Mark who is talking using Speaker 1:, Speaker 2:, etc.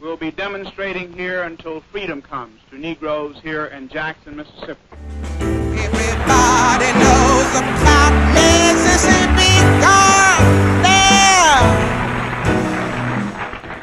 Speaker 1: We'll be demonstrating here until freedom comes to Negroes here in Jackson, Mississippi.